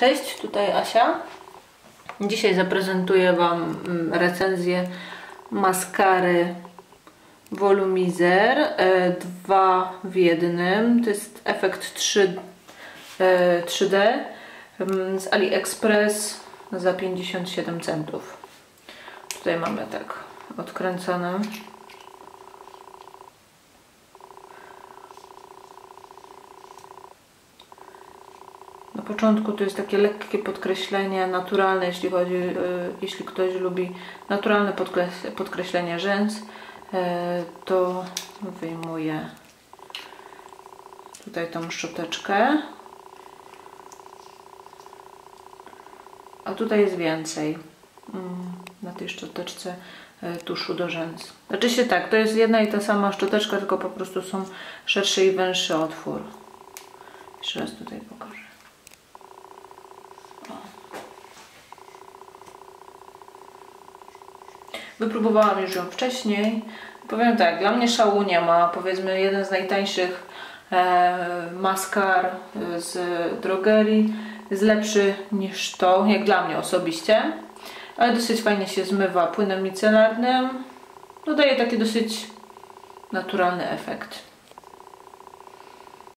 Cześć, tutaj Asia. Dzisiaj zaprezentuję Wam mm, recenzję maskary Volumizer 2 w jednym. To jest efekt 3, 3D mm, z AliExpress za 57 centów. Tutaj mamy tak odkręcone. Początku to jest takie lekkie podkreślenie naturalne, jeśli chodzi, e, jeśli ktoś lubi naturalne podkreślenie rzęs, e, to wyjmuję tutaj tą szczoteczkę. A tutaj jest więcej mm, na tej szczoteczce e, tuszu do rzęs. Znaczy się tak, to jest jedna i ta sama szczoteczka, tylko po prostu są szerszy i węższy otwór. Jeszcze raz tutaj pokażę. Wypróbowałam już ją wcześniej. Powiem tak, dla mnie szału nie ma. Powiedzmy jeden z najtańszych e, maskar z drogerii jest lepszy niż to, jak dla mnie osobiście. Ale dosyć fajnie się zmywa płynem micelarnym. Dodaje taki dosyć naturalny efekt.